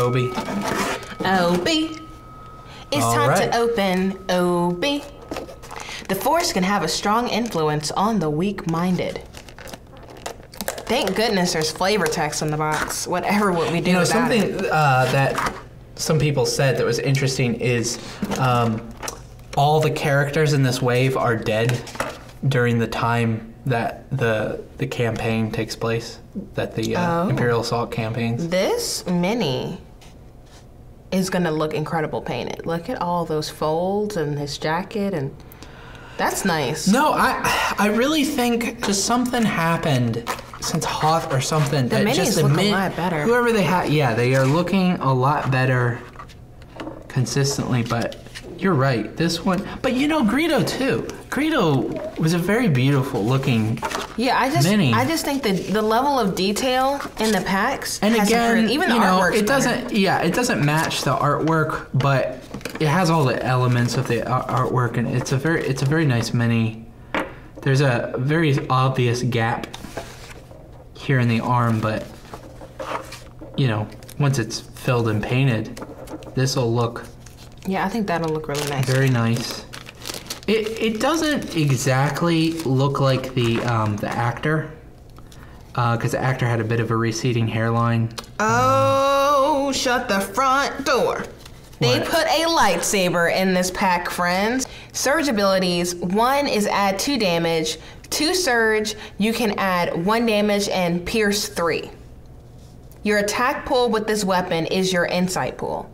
Obi. OB. It's All time right. to open OB. The force can have a strong influence on the weak minded. Thank goodness there's flavor text in the box, whatever what we do You know, something uh, that some people said that was interesting is um, all the characters in this wave are dead during the time that the the campaign takes place, that the uh, Oh. Imperial Assault campaigns. This mini is gonna look incredible painted. Look at all those folds and his jacket, and that's nice. No, I I really think just something happened since Hoth or something. The that just look a lot better. Whoever they have, yeah, they are looking a lot better consistently. But you're right, this one. But you know, Greedo too. Greedo was a very beautiful looking. Yeah, I just Mini. I just think that the level of detail in the packs And has again, improved. even the you know, it doesn't. Yeah, it doesn't match the artwork, but it has all the elements of the artwork, and it's a very it's a very nice mini. There's a very obvious gap here in the arm, but you know, once it's filled and painted, this will look Yeah, I think that'll look really nice. very nice. It it doesn't exactly look like the um, the actor, because the actor had a bit of a receding hairline. Oh, shut the front door. They What? put a lightsaber in this pack, friends. Surge abilities one is add two damage, two surge, you can add one damage and pierce three. Your attack pool with this weapon is your insight pool.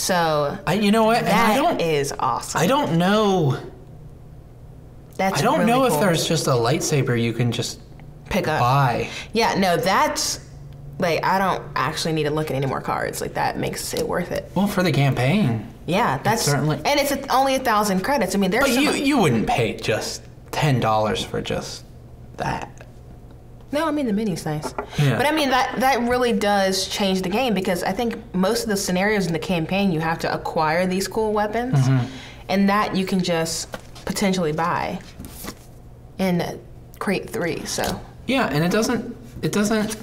So I, you know what? Don't. is awesome. I don't know. That's I don't really know if there's just a lightsaber you can just pick up. buy. Yeah, no, that's like I don't actually need to look at any more cards. Like that makes it worth it. Well, for the campaign. Yeah, that's certainly- and it's a, only a thousand credits. I mean, there's But you you wouldn't pay just ten dollars for just that. No. I mean, the mini's nice, Yeah. but I mean that that really does change the game because I think most of the scenarios in the campaign you have to acquire these cool weapons, Mm-hmm. and that you can just potentially buy in crate three. So Yeah, and it doesn't it doesn't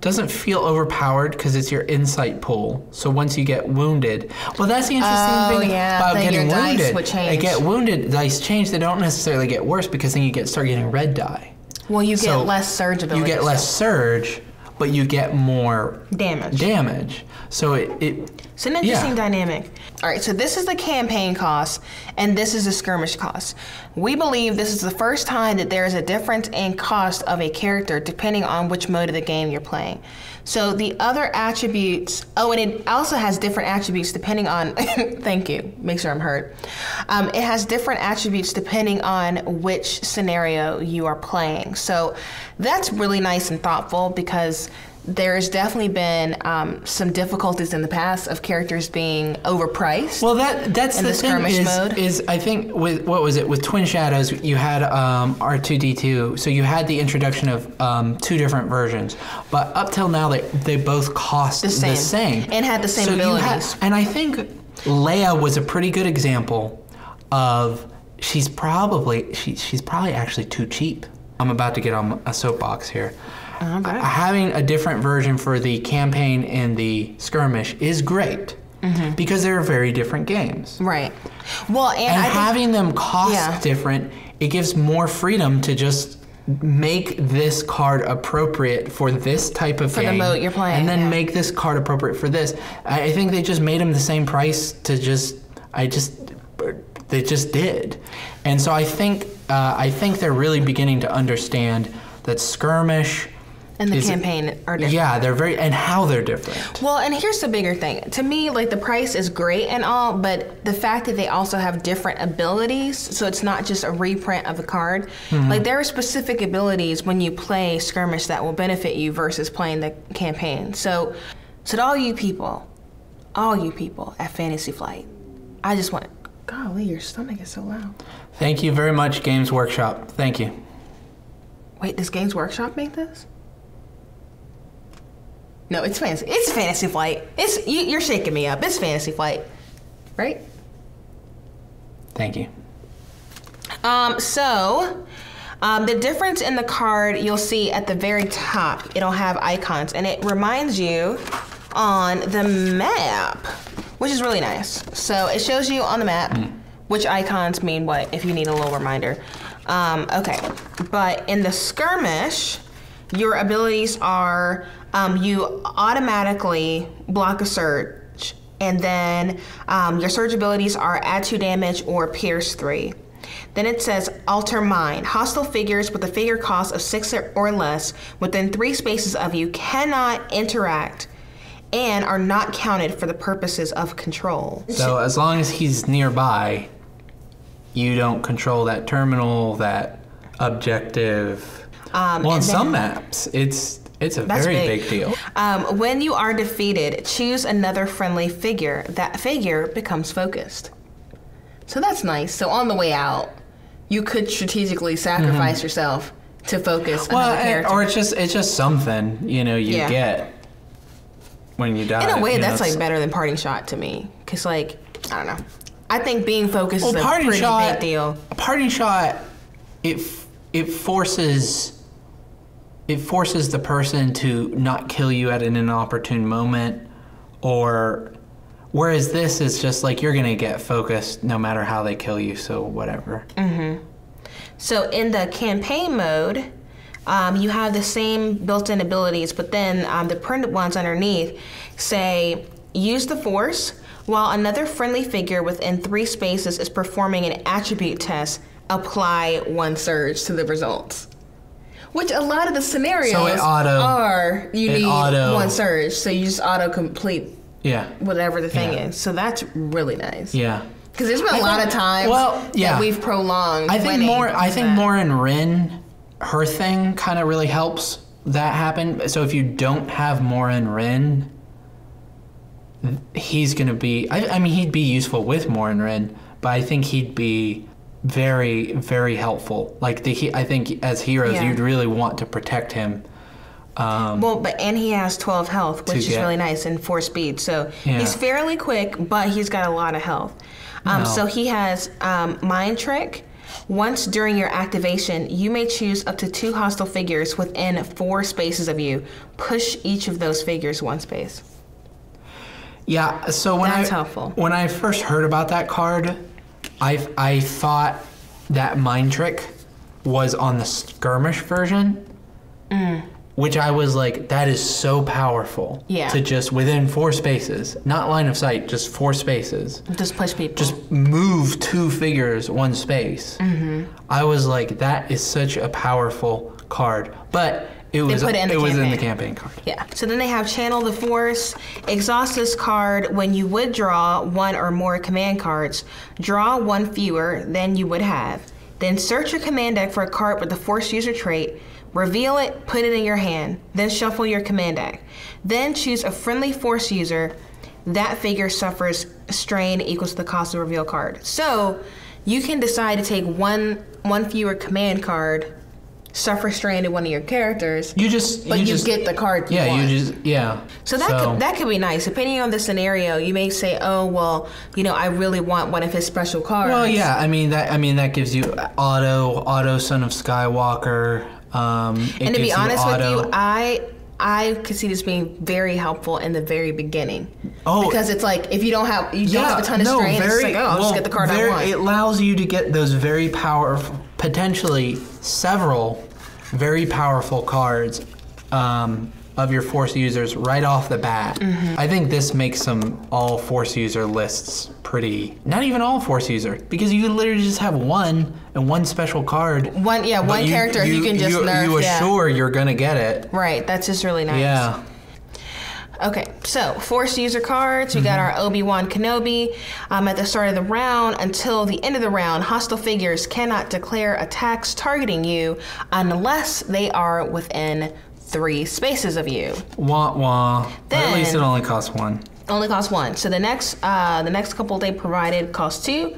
doesn't feel overpowered because it's your insight pool. So once you get wounded, well, that's the interesting Oh, thing yeah, about getting your dice wounded. would change. They get wounded, dice change. They don't necessarily get worse because then you get start getting red die. Well, you get So less surge ability. You get less surge, but you get more damage. damage. So it, it It's an interesting Yeah. dynamic. All right, so this is the campaign cost, and this is the skirmish cost. We believe this is the first time that there is a difference in cost of a character depending on which mode of the game you're playing. So the other attributes, oh, and it also has different attributes depending on, thank you, make sure I'm heard. Um, it has different attributes depending on which scenario you are playing. So that's really nice and thoughtful because there's definitely been um, some difficulties in the past of characters being overpriced. Well, that that's the, the thing skirmish is, mode? is I think with what was it with Twin Shadows you had um, R2D2, so you had the introduction of um, two different versions, but up till now they they both cost The same. same And had the same So you had- abilities. and I think Leia was a pretty good example of she's probably she, she's probably actually too cheap. I'm about to get on a soapbox here. Okay. Having a different version for the campaign and the skirmish is great Mm-hmm. because they're very different games. right. Well, and, And I think, having them cost Yeah. different, it gives more freedom to just make this card appropriate for this type of For the game, mode you're playing, and then yeah. make this card appropriate for this. I, I think they just made them the same price to just. I just. They just did, and so I think uh, I think they're really beginning to understand that skirmish. And the campaign are different. Yeah, they're very and how they're different. Well, and here's the bigger thing. To me, like the price is great and all, but the fact that they also have different abilities, so it's not just a reprint of a card. Mm-hmm. Like there are specific abilities when you play skirmish that will benefit you versus playing the campaign. So, so to all you people, all you people at Fantasy Flight, I just want. Golly, your stomach is so loud. Thank you very much, Games Workshop. Thank you. Wait, does Games Workshop make this? No, it's fantasy. It's Fantasy Flight. It's you, you're shaking me up. It's Fantasy Flight, right? Thank you. Um, so, um, the difference in the card you'll see at the very top, it'll have icons, and it reminds you on the map, which is really nice. So it shows you on the map which icons mean what, if you need a little reminder. Um, okay, but in the skirmish, your abilities are um, you automatically block a surge, and then um, your surge abilities are add two damage or pierce three. Then it says alter mind. Hostile figures with a figure cost of six or less within three spaces of you cannot interact and are not counted for the purposes of control. So as long as he's nearby, you don't control that terminal, that objective. Um, well, on some maps, it's it's a That's very big. big, deal. Um, when you are defeated, choose another friendly figure. That figure becomes focused. So that's nice. So on the way out, you could strategically sacrifice yourself to focus Mm-hmm. Well, another and- character. or it's just it's just something you know you Yeah. get when you die. In a way, you know, that's like better than parting shot to me. Cause like I don't know. I think being focused well, is a pretty shot. big deal. A parting shot, it it forces it forces the person to not kill you at an inopportune moment, or whereas this is just like you're gonna get focused no matter how they kill you. So whatever. mm-hmm. So in the campaign mode, um, you have the same built-in abilities, but then um, the printed ones underneath say use the force while another friendly figure within three spaces is performing an attribute test. Apply one surge to the results. Which a lot of the scenarios So auto- are you need auto- one surge, so you just auto complete Yeah. whatever the thing Yeah. is. So that's really nice. Yeah. Because there's been a lot think- of times well, yeah. that we've prolonged. I think more. I think that. Murne Rin, her thing kind of really helps that happen. So if you don't have Murne Rin, he's gonna be. I, I mean, he'd be useful with Murne Rin, but I think he'd be very, very helpful. Like the, he, I think as heroes, Yeah. you'd really want to protect him. Um, Well, but and he has 12 health, which is get- really nice, and four speed. So Yeah. he's fairly quick, but he's got a lot of health. Um, No. So he has um, mind trick. Once during your activation, you may choose up to two hostile figures within four spaces of you. Push each of those figures one space. Yeah, so when That's I helpful. when I first heard about that card, I I thought that mind trick was on the skirmish version. Mm. Which I was like, that is so powerful. Yeah. To just within four spaces, not line of sight, just four spaces, Just push people. just move two figures one space. Mm-hmm. I was like, that is such a powerful card. But it was put it in the was in the campaign. campaign card. Yeah. So then they have Channel the Force. Exhaust this card when you would draw one or more command cards. Draw one fewer than you would have. Then search your command deck for a card with the Force user trait. Reveal it, put it in your hand. Then shuffle your command deck. Then choose a friendly Force user. That figure suffers strain equals the cost of reveal card. So you can decide to take one one fewer command card, suffer strain to one of your characters. You just But you, just, get the card. You yeah, want. you just yeah. So that could that could be nice. Depending on the scenario, you may say, "Oh, well, you know, I really want one of his special cards." Well, yeah, I mean that. I mean that gives you auto, auto, son of Skywalker. Um, And to be you honest with you, I I could see this being very helpful in the very beginning. Oh. because it's like if you don't have you don't have a ton of strain, it's like, oh, I'll just get the card very- I want. It allows you to get those very powerful, potentially several very powerful cards um, of your Force users right off the bat. Mm-hmm. I think this makes some all Force user lists pretty. Not even all Force user, because you literally just have one and one special card. One- yeah, one character you can just you, nerf, You yeah. assure you're gonna get it. right, that's just really nice. Yeah. Okay, so Force user cards. We Mm-hmm. got our Obi Wan Kenobi. Um, at the start of the round until the end of the round, hostile figures cannot declare attacks targeting you unless they are within three spaces of you. Wah wah. But at least it only costs one. Only costs one. So the next, uh, the next couple they provided cost two.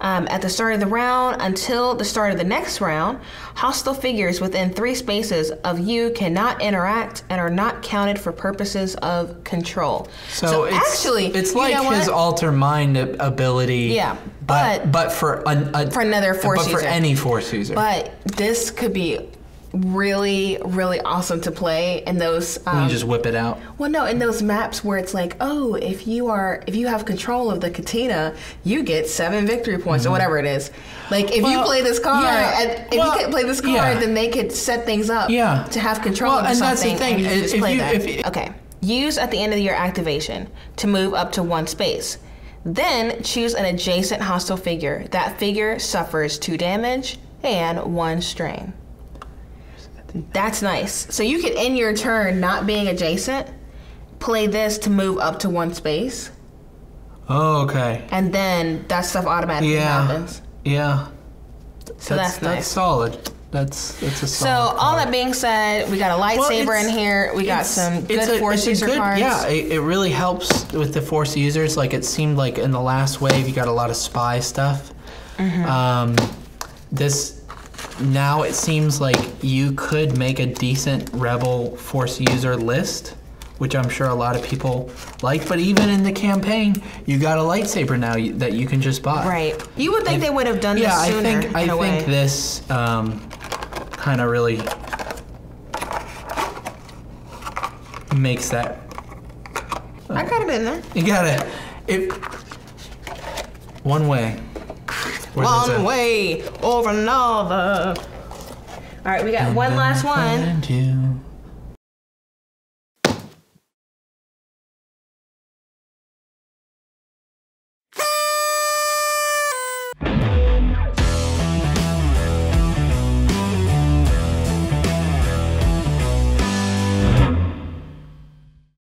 Um, at the start of the round until the start of the next round, hostile figures within three spaces of you cannot interact and are not counted for purposes of control. So, it's, actually, it's like his alter mind ability. Yeah, but but- but for an, a, For another Force but for any force user. But this could be really, really awesome to play in those. You Um, just whip it out. well, no, in those maps where it's like, oh, if you are, if you have control of the cantina, you get seven victory points or whatever it is. Like if you Mm-hmm. Play this card, yeah, and if well, you could play this card, yeah. then they could set things up Yeah. to have control Well, of and that's the thing, and you just if play you- that. if you- okay. Use at the end of your activation to move up to one space. Then choose an adjacent hostile figure. That figure suffers two damage and one strain. That's nice. So you could end your turn not being adjacent, play this to move up to one space, Oh, okay. and then that stuff automatically Yeah. happens. Yeah. So that's, nice. solid. That's that's a solid. So all card. that being said, we got a lightsaber it's- in here. We got some good a- force user good- cards. Yeah, it, it really helps with the force users. Like it seemed like in the last wave, you got a lot of spy stuff. Mm-hmm. Um, this now it seems like you could make a decent rebel force user list, which I'm sure a lot of people like. But even in the campaign, you got a lightsaber now that you can just buy. Right. You would think they would have done Yeah, this I sooner. think in I a think way. this um, kind of really makes that. I got it in there. You got it. if one way. One way over another. All right, we got one last one.